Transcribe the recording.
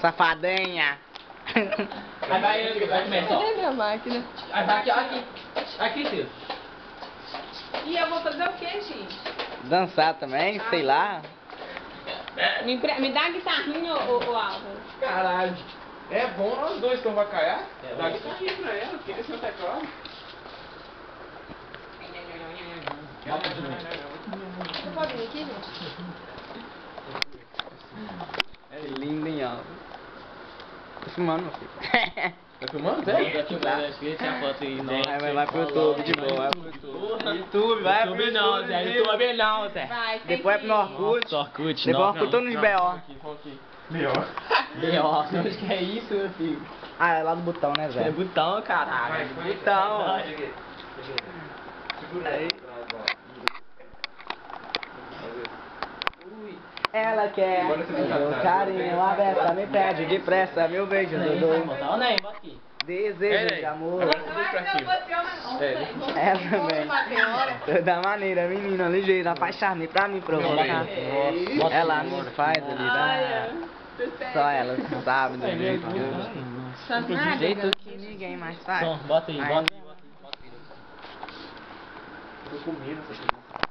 safadinha. Aí vai, vai começar. Cadê minha máquina? Aí vai aqui, ó, aqui. Aqui, filho. E eu vou fazer o quê, gente? Dançar também, sei lá. Me, empre- me dá a guitarrinha, ô, ô, ô Álvaro. Caralho. É bom nós dois que vai caiar? É, Dá vamos. guitarrinha pra ela, queria seu teclado. Você pode vir aqui, gente? É lindo, hein, ó. Tô filmando, meu filho. Tá filmando, Tá Zé? filmando, esquece a foto aí, não. Vai, vai, vai pro YouTube, de boa. Vai pro YouTube. YouTube, vai pro YouTube não, Zé. YouTube não, Zé. Vai, Depois é que pro. Nossa, Orkut, Depois não, Orkut todo nos. B.O. B.O., você acha que é isso, meu filho? Ah, é lá do botão, né, É Zé? botão, caralho. Botão. Segura aí. Ela quer meu cantar. carinho aberta, me pede depressa, meu beijo, Dudu. Desejo de amor. É uma... É. Ela também. Toda maneira, menina ligeira, apaixonada pra me provocar. Ela me faz Ai, duvidar. é. Só ela sabe do meu jeito que Só do nada. jeito que ninguém mais faz. Então, bota aí, bota aí, bota aí. Tô comendo essa